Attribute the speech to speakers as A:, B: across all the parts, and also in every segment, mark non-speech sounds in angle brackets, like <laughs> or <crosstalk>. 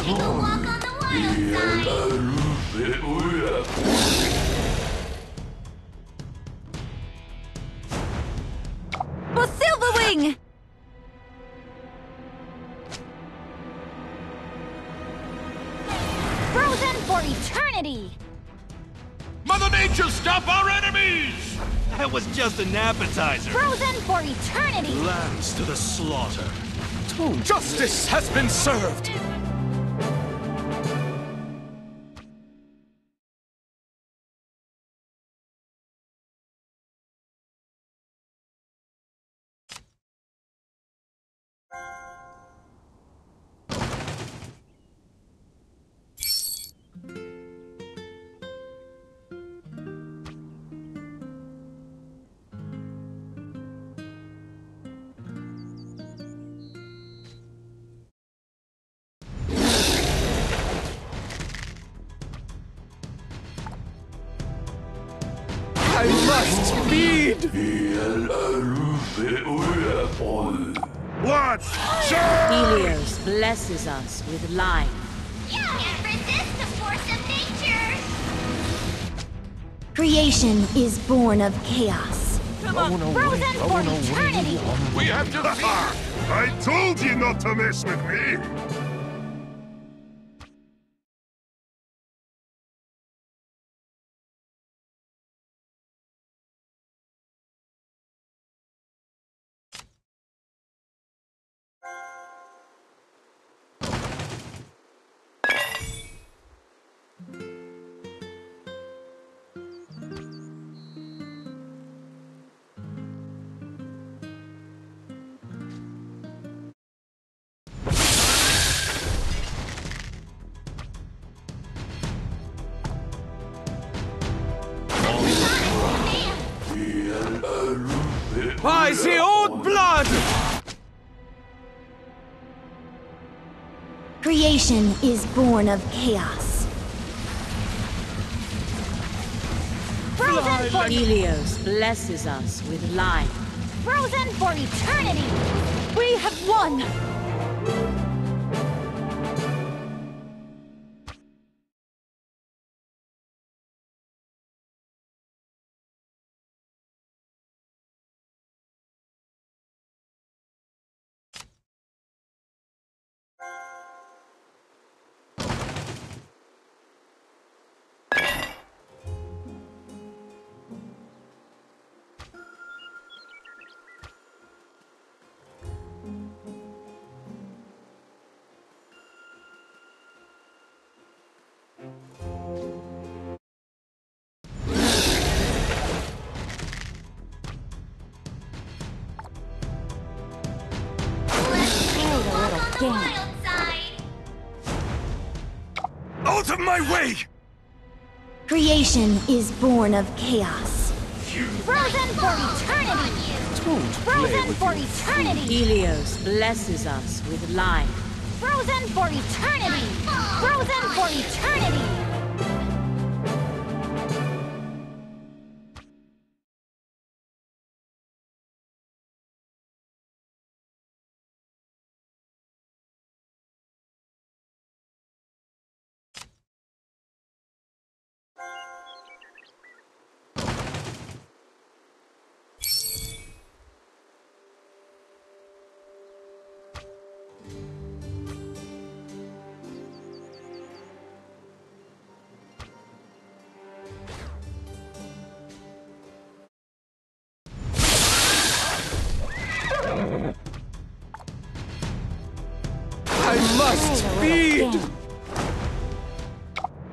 A: For Silverwing!
B: Frozen for eternity.
C: Mother Nature, stop our enemies!
D: That was just an appetizer.
B: Frozen for eternity.
D: Lambs to the slaughter.
C: Justice has been served! I must feed!
E: Blood!
F: Helios blesses us with life.
B: You Can't resist the force of nature.
A: Creation is born of chaos.
B: Frozen for eternity.
C: We have to <laughs> feed!
E: I told you not to mess with me!
C: I see old blood!
A: Creation is born of chaos.
B: Frozen for
F: Helios blesses us with life.
B: Frozen for eternity.
A: We have won! Creation is born of chaos.
B: Frozen for eternity. Frozen for eternity.
F: Helios blesses us with life.
B: Frozen for eternity. Frozen for eternity.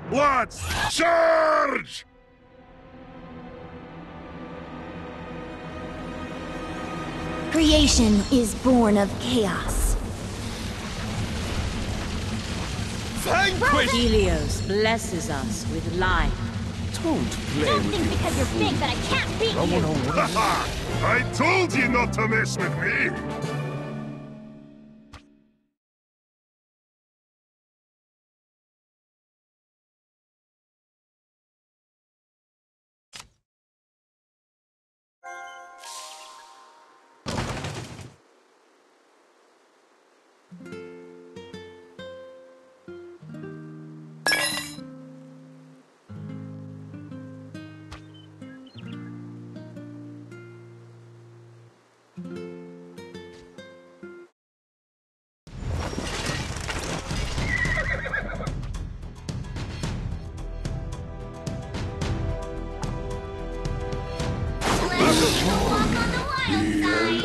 E: Blood! Charge!
A: Creation is born of chaos.
C: Vanquish!
F: Helios blesses us with life.
C: Don't play
B: Don't
C: with
B: think because you're big that I can't beat you.
E: Haha! <laughs> I told you not to mess with me!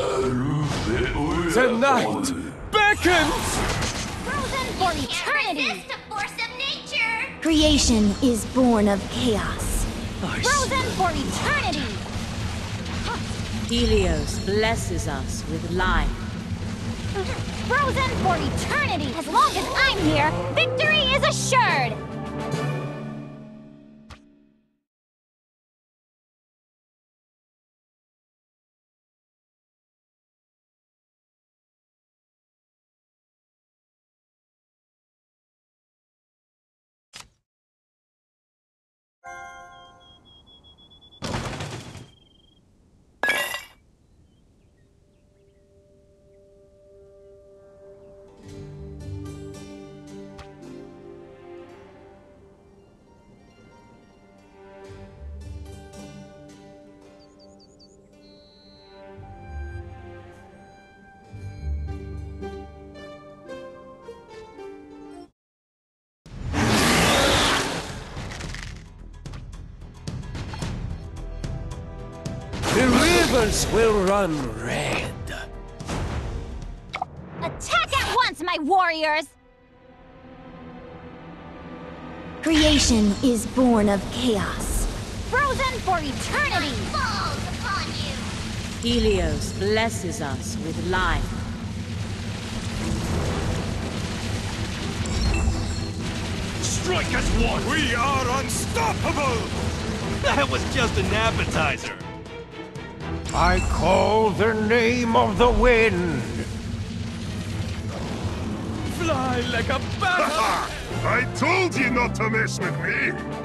G: The night beckons!
B: Frozen for eternity!
H: force of nature!
A: Creation is born of chaos.
B: Frozen for eternity!
F: Helios blesses us with life.
B: Frozen for eternity! As long as I'm here, victory is assured!
G: The rivers will run red.
B: Attack at once, my warriors!
A: Creation is born of chaos.
B: Frozen for eternity!
H: Falls upon you!
F: Helios blesses us with life.
I: Strike as one!
G: We are unstoppable!
I: That was just an appetizer.
G: I call the name of the wind. Fly like a bat. <laughs>
E: I told you not to mess with me!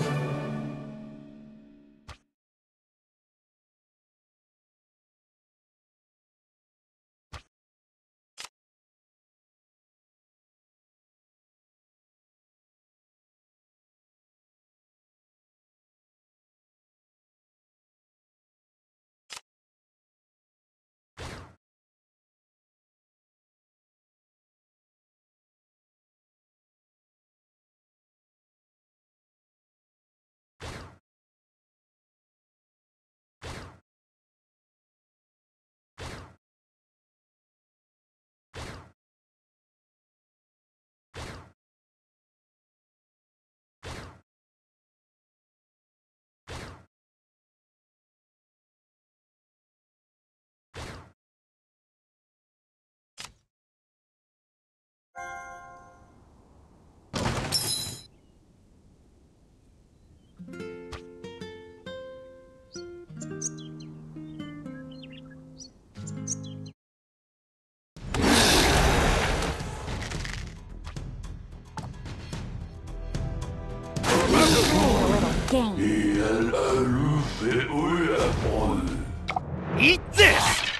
I: Eat this!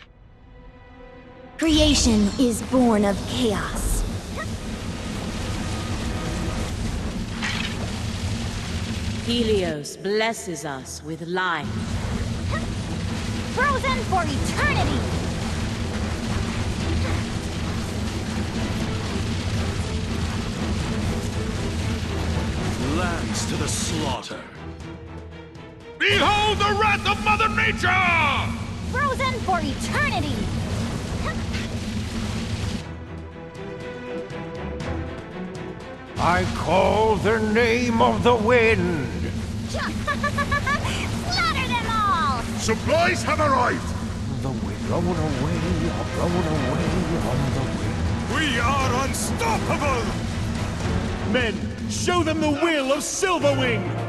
A: Creation is born of chaos.
F: Helios blesses us with life.
B: Frozen for eternity!
I: Lambs to the slaughter.
E: Behold the wrath of Mother Nature!
B: Frozen for eternity!
G: I call the name of the wind.
E: Supplies have arrived!
G: The wind blown away, blown away on the wind.
E: We are unstoppable!
I: Men, show them the will of Silverwing!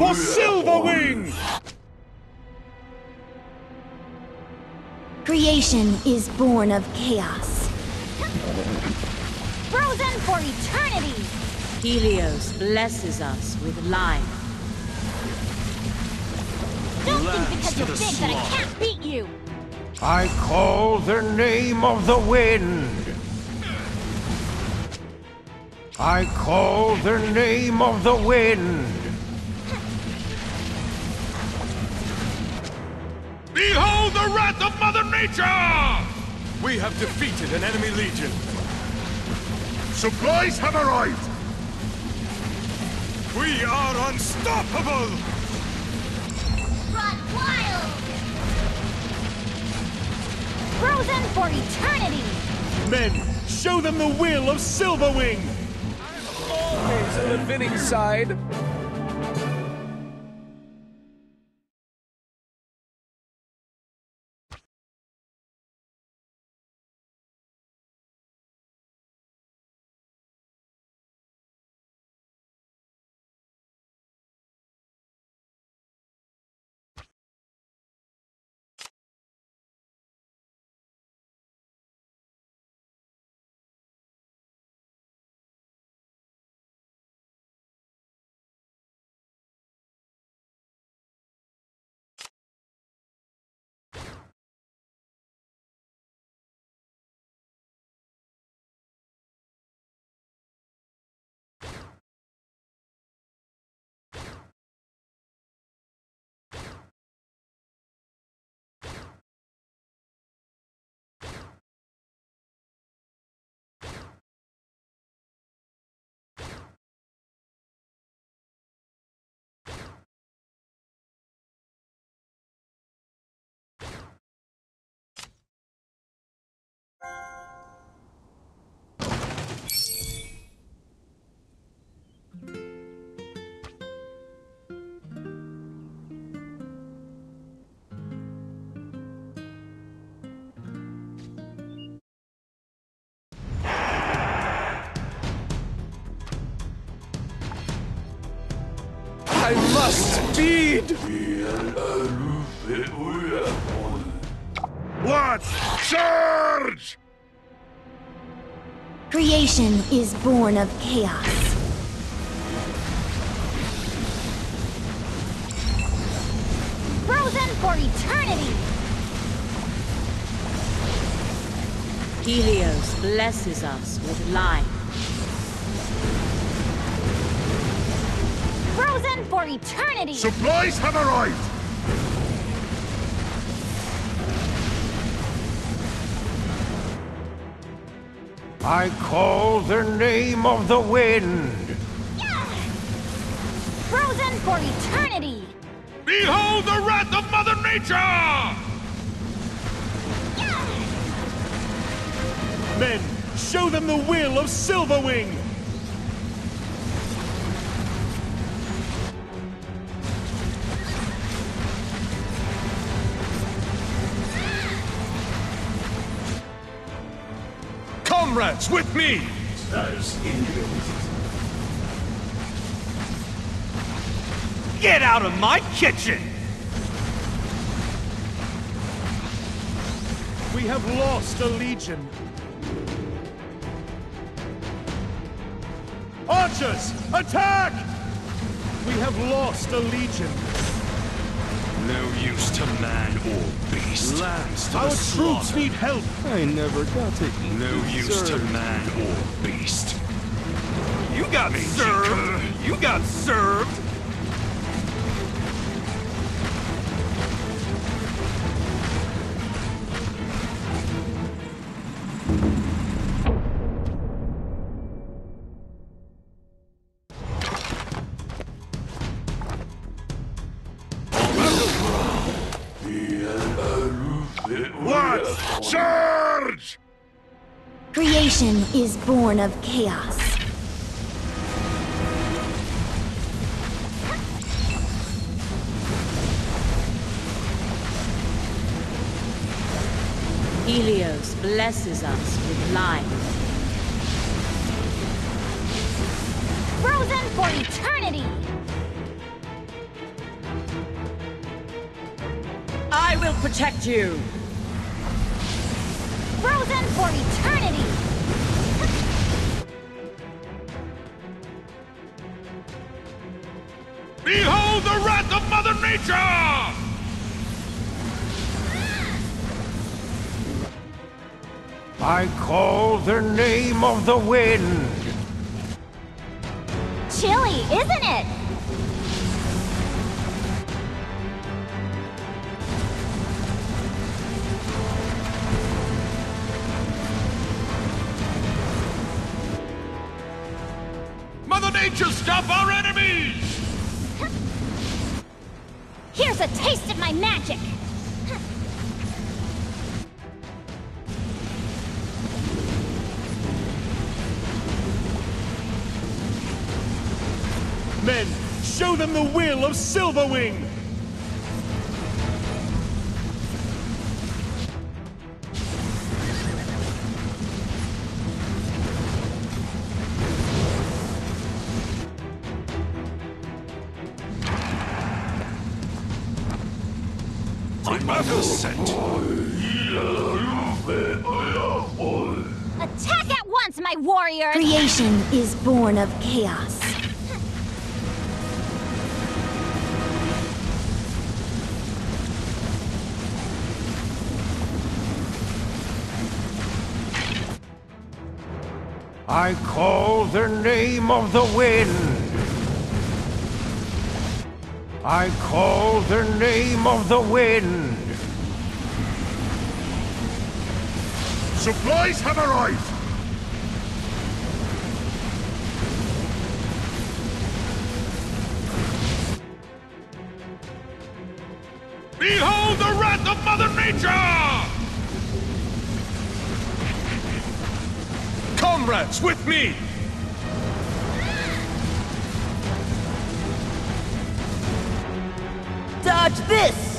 I: For Silverwing!
A: Creation is born of chaos.
B: Frozen for eternity!
F: Helios blesses us with life.
B: Don't think because you're big that I can't beat you!
G: I call the name of the wind. I call the name of the wind.
E: Behold the wrath of Mother Nature! We have defeated an enemy legion. Supplies have arrived. We are unstoppable!
H: Run wild!
B: Frozen for eternity!
I: Men, show them the will of Silverwing!
C: I'm always on the winning side. I must speed.
E: What? Charge!
A: Creation is born of chaos.
B: Frozen for eternity!
F: Helios blesses us with life.
B: Frozen for eternity!
E: Supplies have arrived.
G: I call the name of the wind.
B: Frozen for eternity!
E: Behold the wrath of Mother Nature!
I: Men, show them the will of Silverwing!
E: Comrades, with me!
I: Get out of my kitchen! We have lost a legion. Archers, attack! We have lost a legion.
E: No use to man or beast.
I: Lambs Our troops need help.
C: I never got it.
E: No use to man or beast.
I: You got served. You got served.
A: Destruction is born of chaos.
F: Helios blesses us with life.
B: Frozen for eternity!
F: I will protect you!
B: Frozen for eternity!
E: Behold the wrath of Mother Nature!
G: I call the name of the wind.
B: Chilly, isn't it? A taste of my magic!
I: Men, show them the will of Silverwing!
B: My warriors!
A: Creation is born of chaos.
G: I call the name of the wind. I call the name of the wind.
E: Supplies have arrived! Behold the wrath of Mother Nature! Comrades, with me!
F: Dodge this!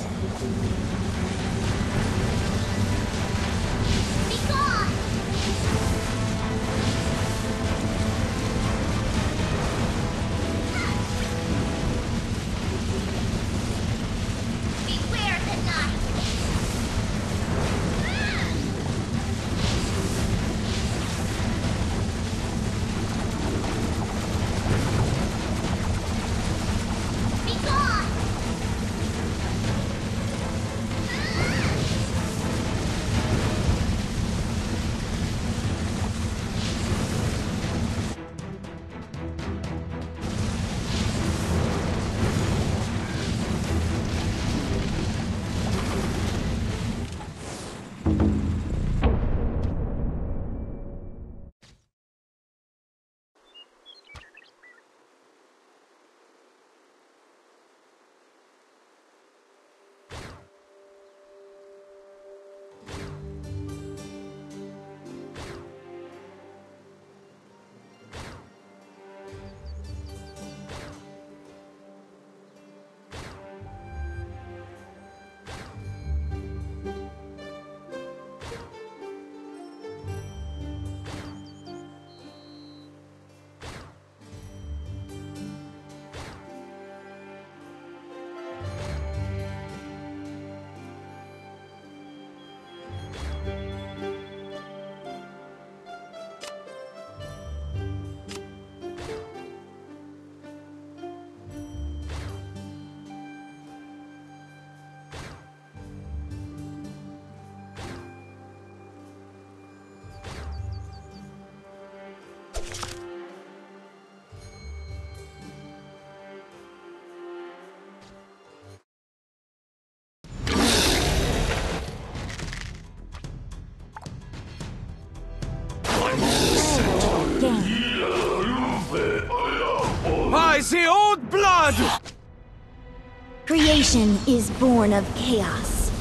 A: Creation is born of chaos.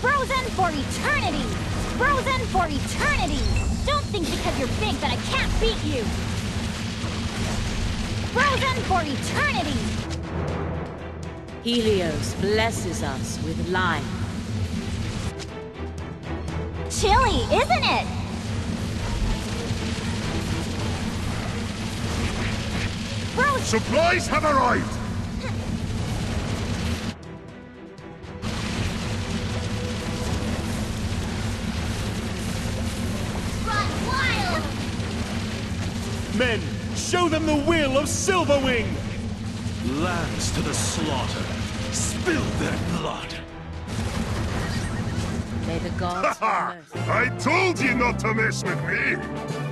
B: Frozen for eternity! Frozen for eternity! Don't think because you're big that I can't beat you! Frozen for eternity!
F: Helios blesses us with life.
B: Chilly, isn't it? Frozen
E: Supplies have arrived!
I: Men, show them the will of Silverwing!
E: Lambs to the slaughter. Spill their blood.
F: May the gods have <laughs> mercy.
E: I told you not to mess with me!